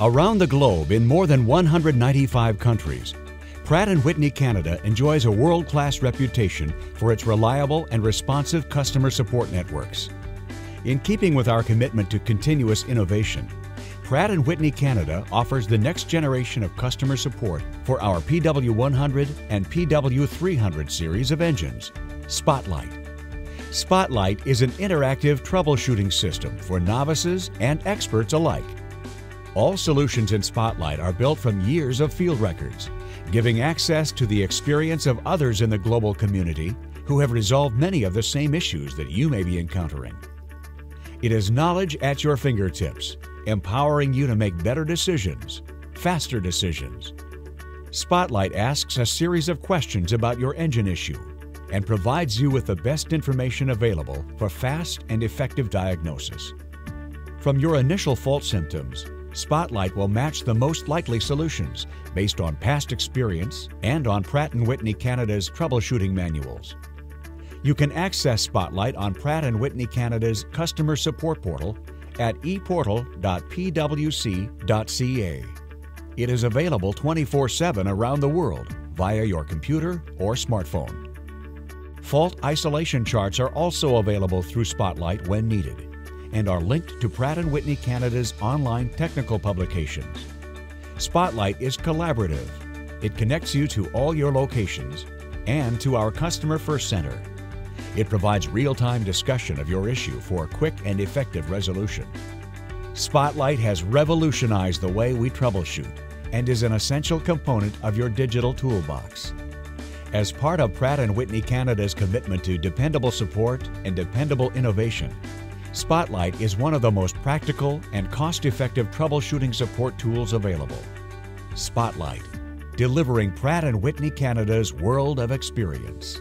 Around the globe in more than 195 countries, Pratt & Whitney Canada enjoys a world-class reputation for its reliable and responsive customer support networks. In keeping with our commitment to continuous innovation, Pratt & Whitney Canada offers the next generation of customer support for our PW100 and PW300 series of engines, Spotlight. Spotlight is an interactive troubleshooting system for novices and experts alike. All solutions in Spotlight are built from years of field records, giving access to the experience of others in the global community who have resolved many of the same issues that you may be encountering. It is knowledge at your fingertips, empowering you to make better decisions, faster decisions. Spotlight asks a series of questions about your engine issue and provides you with the best information available for fast and effective diagnosis. From your initial fault symptoms, Spotlight will match the most likely solutions based on past experience and on Pratt & Whitney Canada's troubleshooting manuals. You can access Spotlight on Pratt & Whitney Canada's customer support portal at eportal.pwc.ca. It is available 24/7 around the world via your computer or smartphone. Fault isolation charts are also available through Spotlight when needed and are linked to Pratt & Whitney Canada's online technical publications. Spotlight is collaborative. It connects you to all your locations and to our Customer First Center. It provides real-time discussion of your issue for quick and effective resolution. Spotlight has revolutionized the way we troubleshoot and is an essential component of your digital toolbox. As part of Pratt & Whitney Canada's commitment to dependable support and dependable innovation, Spotlight is one of the most practical and cost-effective troubleshooting support tools available. Spotlight, delivering Pratt & Whitney Canada's world of experience.